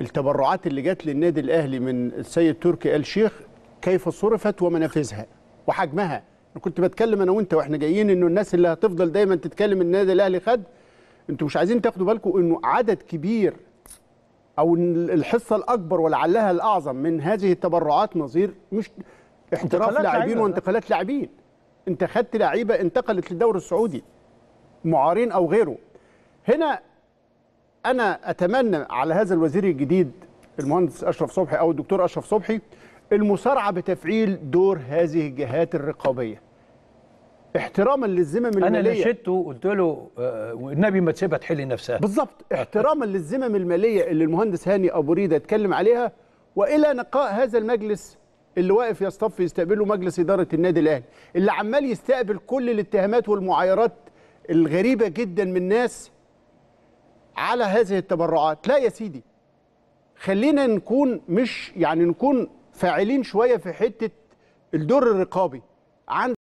التبرعات اللي جت للنادي الأهلي من السيد تركي آل شيخ كيف صرفت ومنافذها وحجمها؟ أنا كنت بتكلم أنا وأنت وإحنا جايين إنه الناس اللي هتفضل دايما تتكلم النادي الأهلي خد أنتوا مش عايزين تاخدوا بالكم إنه عدد كبير أو الحصة الأكبر ولعلها الأعظم من هذه التبرعات نظير مش احتراف لاعبين. وانتقالات لاعبين. أنت خدت لعيبة انتقلت للدوري السعودي معارين أو غيره. هنا أنا أتمنى على هذا الوزير الجديد المهندس أشرف صبحي أو الدكتور أشرف صبحي المسارعه بتفعيل دور هذه الجهات الرقابية. احتراما للذمم أنا المالية. نشدته وقلت له آه، والنبي ما تسيبها تحل نفسها. بالظبط احتراما للذمم المالية اللي المهندس هاني أبو ريدة اتكلم عليها. وإلى نقاء هذا المجلس اللي واقف يصطف يستقبله مجلس إدارة النادي الأهلي اللي عمال يستقبل كل الاتهامات والمعايرات الغريبة جدا من ناس على هذه التبرعات. لا يا سيدي خلينا نكون مش يعني نكون فاعلين شوية في حتة الدور الرقابي عند